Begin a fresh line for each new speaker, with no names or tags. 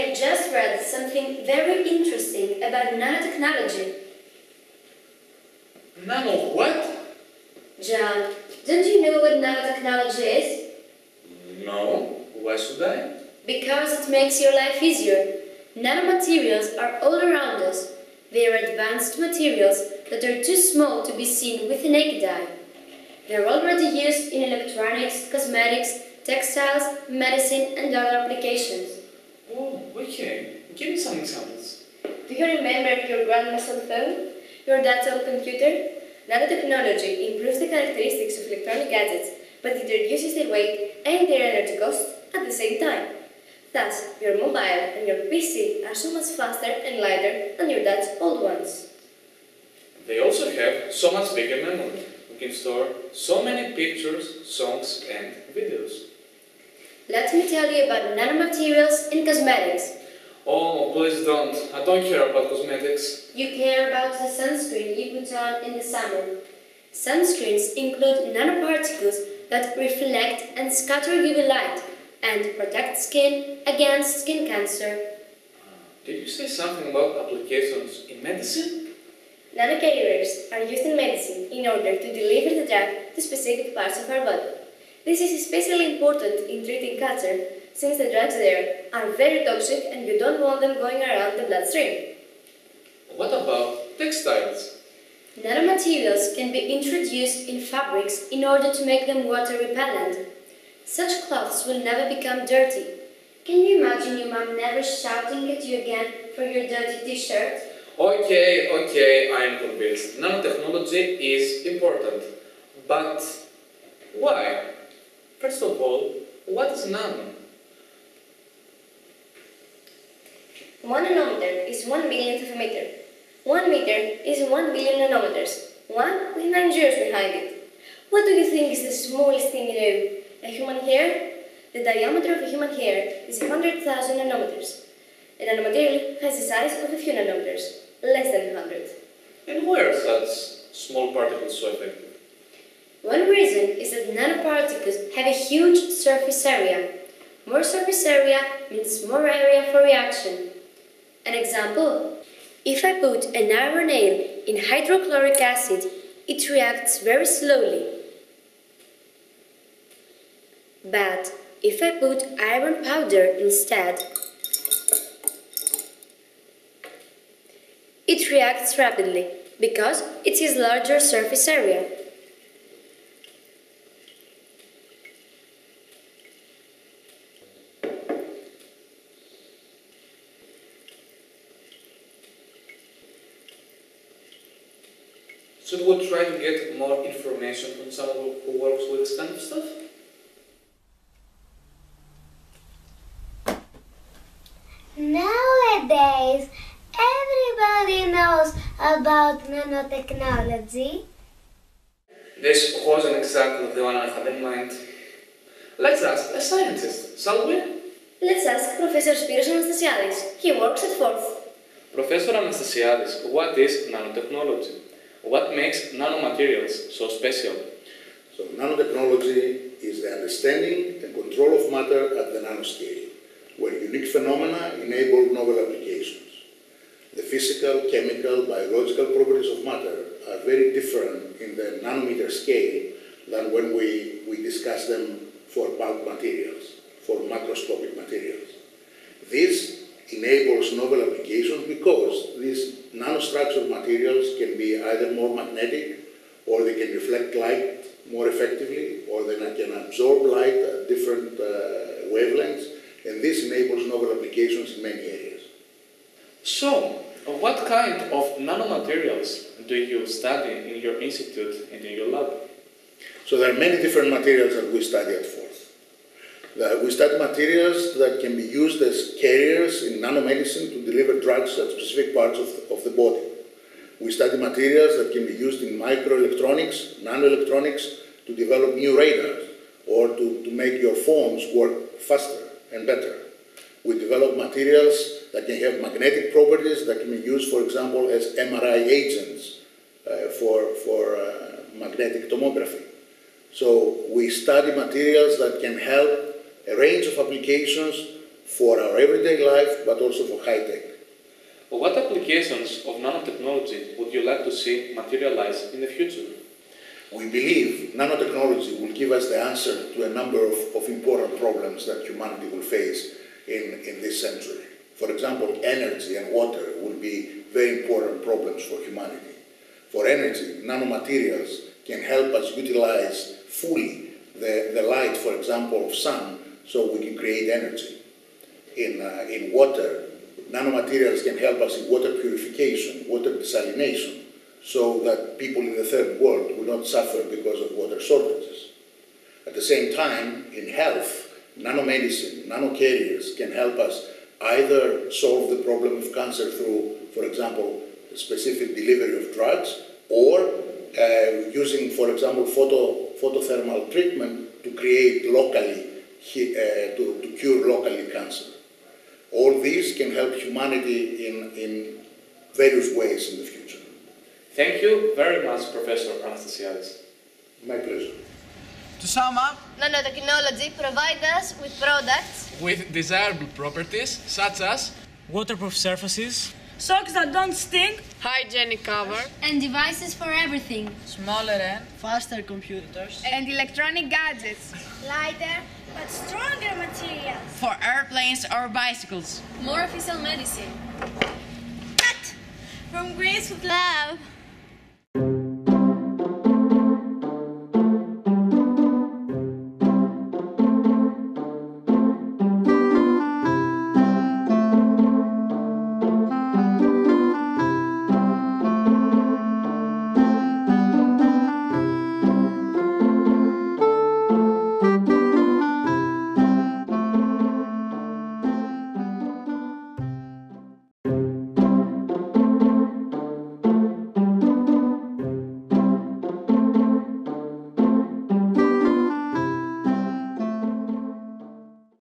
have just read something very interesting about nanotechnology.
Nano what?
John, don't you know what nanotechnology is?
No. Why should I?
Because it makes your life easier. Nanomaterials are all around us. They are advanced materials that are too small to be seen with the naked eye. They are already used in electronics, cosmetics, textiles, medicine, and other applications.
Oh, okay. Give me some examples.
Do you remember your grandma's cell phone? Your dad's old computer? Nanotechnology improves the characteristics of electronic gadgets, but it reduces their weight and their energy cost at the same time. Thus, your mobile and your PC are so much faster and lighter than your dad's old ones.
They also have so much bigger memory. We can store so many pictures, songs, and videos.
Let me tell you about nanomaterials in cosmetics.
Oh, please don't. I don't care about cosmetics.
You care about the sunscreen you put on in the summer. Sunscreens include nanoparticles that reflect and scatter UV light and protect skin against skin cancer.
Did you say something about applications in medicine?
Nanocarriers are used in medicine in order to deliver the drug to specific parts of our body. This is especially important in treating cancer since the drugs there are very toxic and you don't want them going around the bloodstream.
What about textiles?
Nanomaterials can be introduced in fabrics in order to make them water repellent. Such cloths will never become dirty. Can you imagine your mom never shouting at you again for your dirty t-shirt?
Okay, okay, I am convinced. Nanotechnology is important. But why? First of all, what is nano?
One nanometer is one billionth of a meter. One meter is one billion nanometers. One with nine zeros behind it. What do you think is the smallest thing you know? A human hair? The diameter of a human hair is 100,000 nanometers. A nanomaterial has the size of a few nanometers, less than 100.
And why are such small particles so effective?
One reason is that nanoparticles have a huge surface area. More surface area means more area for reaction. An example, if I put an iron nail in hydrochloric acid, it reacts very slowly. But if I put iron powder instead, it reacts rapidly because it has larger surface area.
Should we try to get more information from someone who works with this kind of stuff?
Nowadays, everybody knows about nanotechnology.
This wasn't exactly the one I had in mind. Let's ask a scientist, shall we?
Let's ask Professor Spiros Anastasiadis. He works at Forth.
Professor Anastasiadis, what is nanotechnology? What makes nanomaterials so special?
So nanotechnology is the understanding and control of matter at the nanoscale, where unique phenomena enable novel applications. The physical, chemical, biological properties of matter are very different in the nanometer scale than when we, we discuss them for bulk materials, for macroscopic materials. This enables novel applications because these nanostructured materials can be either more magnetic or they can reflect light more effectively or they can absorb light at different uh, wavelengths and this enables novel applications in many areas.
So, what kind of nanomaterials do you study in your institute and in your lab?
So there are many different materials that we study at Forth. We study materials that can be used as carriers in nanomedicine to deliver drugs at specific parts of of the body. We study materials that can be used in microelectronics, nanoelectronics, to develop new radars or to, to make your phones work faster and better. We develop materials that can have magnetic properties that can be used, for example, as MRI agents uh, for, for uh, magnetic tomography. So we study materials that can help a range of applications for our everyday life, but also for high tech.
What applications of nanotechnology would you like to see materialize in the future?
We believe nanotechnology will give us the answer to a number of, of important problems that humanity will face in, in this century. For example, energy and water will be very important problems for humanity. For energy, nanomaterials can help us utilize fully the, the light, for example, of sun, so we can create energy. In, uh, in water, nanomaterials can help us in water purification, water desalination, so that people in the third world will not suffer because of water shortages. At the same time, in health, nanomedicine, nanocarriers can help us either solve the problem of cancer through, for example, specific delivery of drugs, or uh, using, for example, photo, photothermal treatment to create locally, uh, to, to cure locally cancer. All these can help humanity in, in various ways in the future.
Thank you very much, Professor Anastasiadis.
My pleasure.
To sum up,
Nanotechnology provides us with products
with desirable properties such as
waterproof surfaces,
socks that don't stink,
hygienic cover,
And devices for everything.
smaller and faster computers
and electronic gadgets
Lighter.
but stronger materials.
for airplanes or bicycles.
More official medicine.
From Greece with
Love.